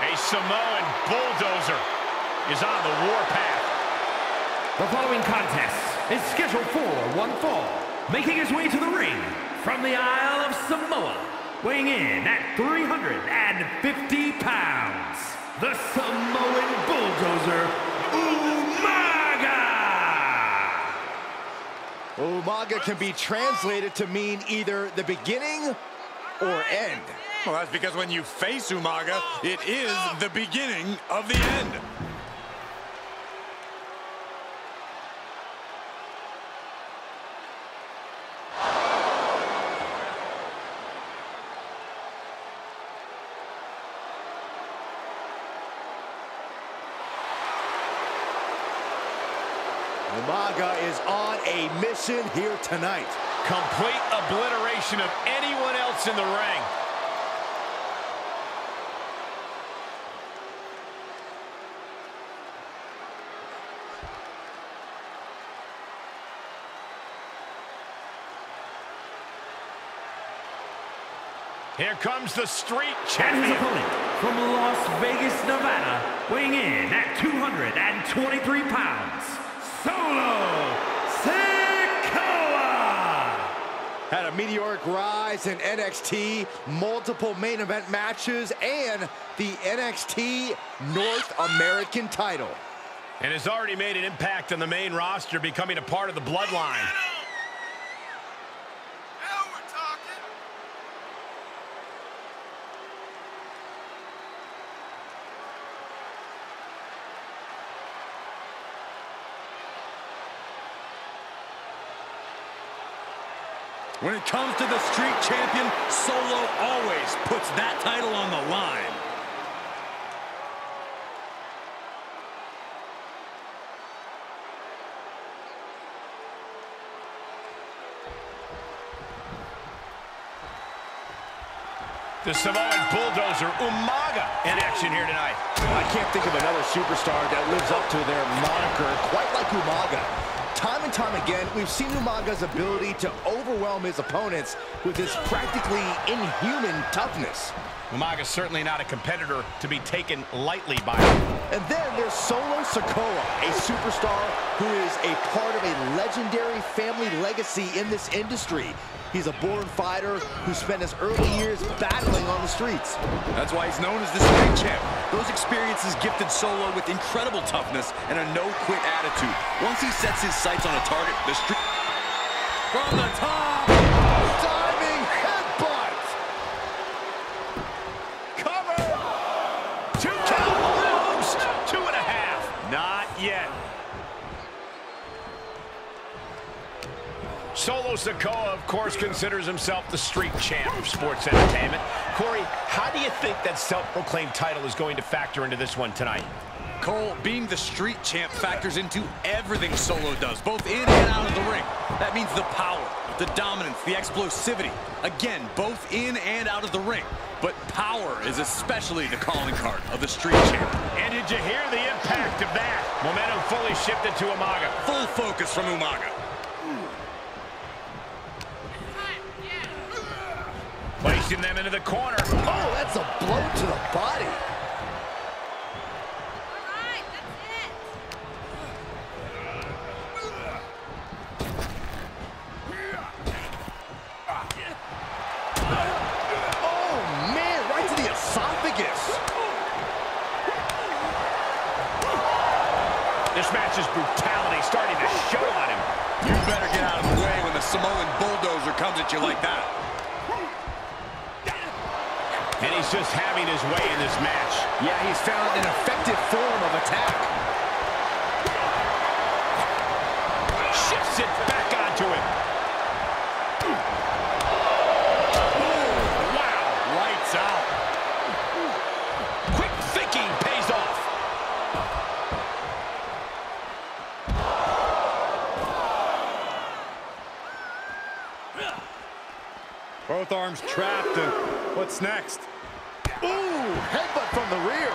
A Samoan bulldozer is on the warpath. The following contest is scheduled for one fall. Making his way to the ring from the Isle of Samoa, weighing in at 350 pounds, the Samoan bulldozer, Umaga! Umaga can be translated to mean either the beginning or end. Well, that's because when you face Umaga, oh it is the beginning of the end. Umaga is on a mission here tonight. Complete obliteration of anyone else in the ring. Here comes the street And his champion. opponent from Las Vegas, Nevada, weighing in at 223 pounds, Solo Sikoa! Had a meteoric rise in NXT, multiple main event matches, and the NXT North American title. And has already made an impact on the main roster, becoming a part of the bloodline. When it comes to the street champion, Solo always puts that title on the line. The Samoan bulldozer, Umaga, in action here tonight. I can't think of another superstar that lives up to their moniker quite like Umaga. Time and time again, we've seen Umaga's ability to overwhelm his opponents with his practically inhuman toughness. Umaga's certainly not a competitor to be taken lightly by. him. And then there's Solo Sikoa, a superstar who is a part of a legendary family legacy in this industry. He's a born fighter who spent his early years battling on the streets. That's why he's known as the street champ. Those experiences gifted Solo with incredible toughness and a no-quit attitude. Once he sets his sights on a target, the street... From the top! Diving headbutt! Cover! Two count almost! Two and a half. Not yet. Solo Sikoa, of course, considers himself the street champ of sports entertainment. Corey, how do you think that self-proclaimed title is going to factor into this one tonight? Cole, being the street champ factors into everything Solo does, both in and out of the ring. That means the power, the dominance, the explosivity. Again, both in and out of the ring. But power is especially the calling card of the street champ. And did you hear the impact of that? Momentum fully shifted to Umaga. Full focus from Umaga. Placing them into the corner. Oh, that's a blow to the body. All right, that's it. Oh, man, right to the esophagus. This match's brutality starting to show on him. You better get out of the way when the Samoan bulldozer comes at you like that. And he's just having his way in this match. Yeah, he's found an effective form of attack. Shifts it back onto him. Wow. Lights out. Quick thinking pays off. Both arms trapped, and what's next? Ooh, headbutt from the rear.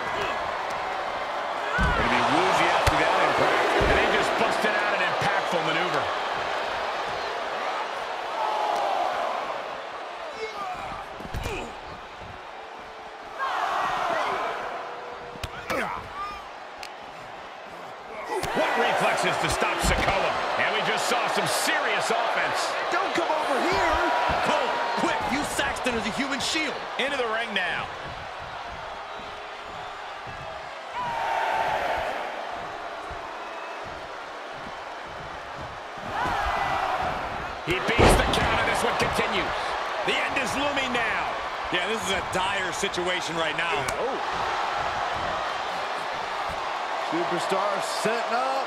Going to be woozy after that impact. And he just busted out an impactful maneuver. What reflexes to stop Sikoa? And we just saw some serious offense. Don't come over here. Cole, quick, use Saxton as a human shield. Into the ring now. Looming now. Yeah, this is a dire situation right now. Oh. Superstar setting up.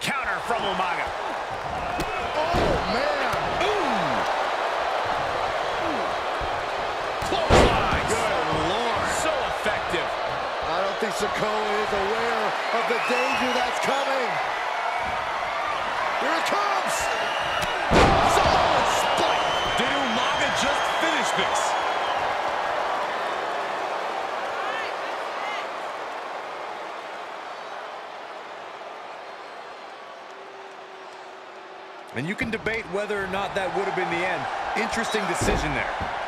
Counter from Umaga. Oh, man. Clothesline. Good Lord. So effective. I Sikoa is aware of the danger that's coming. Here it comes. Spike. Did Umaga just finish this? And you can debate whether or not that would have been the end. Interesting decision there.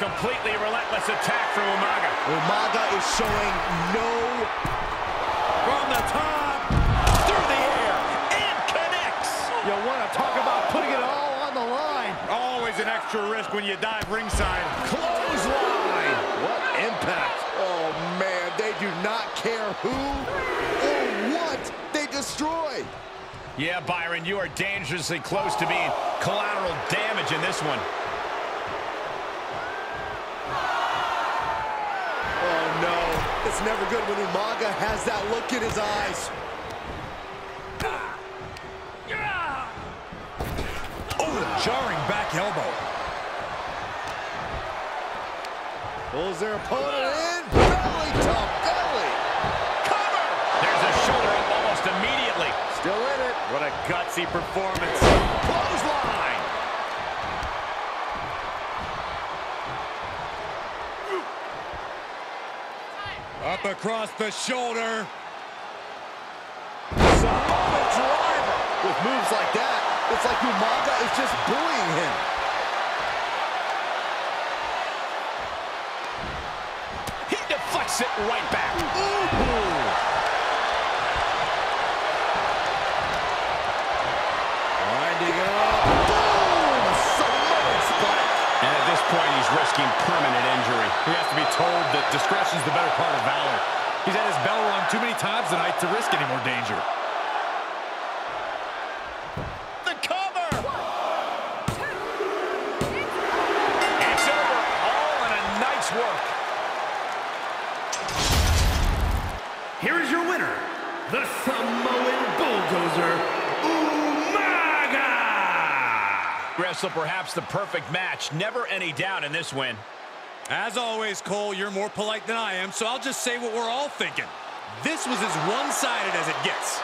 Completely relentless attack from Umaga. Umaga is showing no From the top, Through the air and connects. You want to talk about putting it all on the line. always an extra risk when you dive ringside. Clothesline. What impact. Oh, man, they do not care who or what they destroy. Yeah, Byron, you are dangerously close to being collateral damage in this one. It's never good when Umaga has that look in his eyes. Oh, jarring back elbow. Pulls their opponent in. Belly to belly. Cover. There's a shoulder up almost immediately. Still in it. What a gutsy performance. Clothesline. Up across the shoulder. Samoa driver. With moves like that, it's like Umaga is just bullying him. He deflects it right back. Winding up. Boom! Samoan spike. And at this point, he's risking permanent injury. He has to be told that discretion's the better part of valor. He's had his bell rung too many times tonight to risk any more danger. The cover. It's over. All in a night's work. Here is your winner, the Samoan Bulldozer, Wrestle perhaps the perfect match. Never any doubt in this win. As always, Cole, you're more polite than I am, so I'll just say what we're all thinking. This was as one-sided as it gets.